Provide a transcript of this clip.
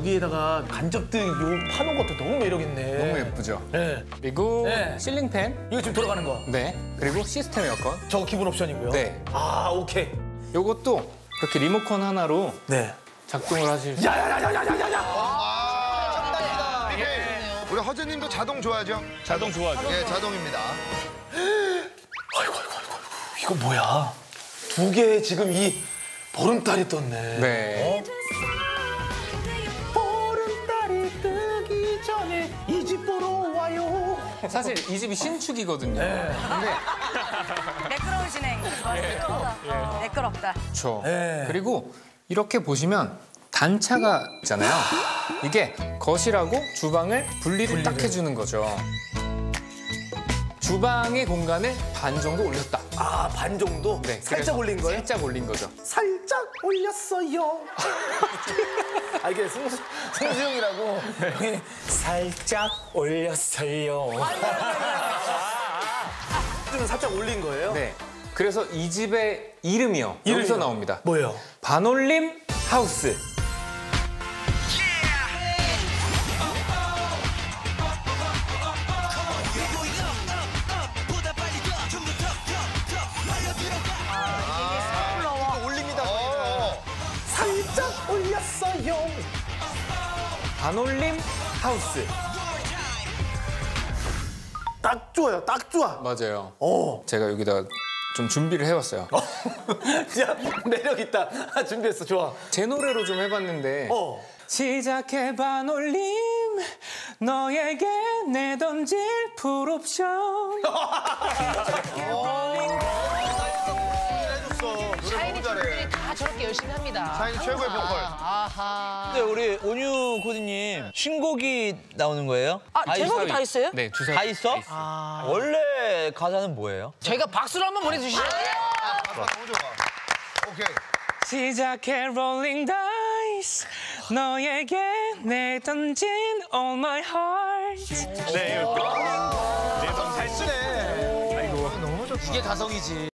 여기에다가 간접등 요 파는 것도 너무 매력 있네. 너무 예쁘죠? 네. 그리고 네. 실링팬, 이거 지금 돌아가는 거. 네. 그리고 시스템 에어컨. 저거 기본 옵션이고요. 네. 아 오케이. 요것도 이렇게 리모컨 하나로 네. 작동을 하실 수 아, 이게 우리 허재님도 자동 좋아하죠? 자동 좋아하죠. 예, 자동입니다. 아이고 아이고 아이고. 이거 뭐야? 두 개 지금 이 보름달이 떴네. 네. 보 사실 이 집이 신축이거든요. 근데 매끄러운 진행. 매끄럽다. 매끄럽다. 그렇죠. 네. 그리고 이렇게 보시면 단차가 있잖아요. 이게 거실하고 주방을 분리를 딱 해주는 거죠. 주방의 공간을 반 정도 올렸다. 아 반 정도? 네, 살짝 그래서 올린 거예요? 살짝 올린 거죠. 살짝 올렸어요. 아 이게 승수, 승수 형이라고 형이 살짝 올렸어요. 좀 살짝 올린 거예요? 네. 그래서 이 집의 이름이요. 여기서 이름이요? 나옵니다. 뭐예요? 반올림 하우스. 반올림 하우스. 딱 좋아요, 딱 좋아. 맞아요. 어. 제가 여기다가 좀 준비를 해왔어요. 진짜 매력 있다. 아, 준비했어, 좋아. 제 노래로 좀 해봤는데 어. 시작해 반올림 너에게 내던질 풀옵션 샤이니 친구들이 다 저렇게 열심히 합니다. 샤이니 최고의 보컬. 아하. 근데 우리 온유 코디님 신곡이 나오는 거예요? 아, 제목이 다 있어요? 네 주사 다 있어? 원래 가사는 뭐예요? 저희가 박수를 한번 보내주시죠. 아, 너무 좋아. 오케이. 시작해 rolling dice 너에게 내 던진 all my heart 네, 이거 잘 쓰네. 이게 가성이지.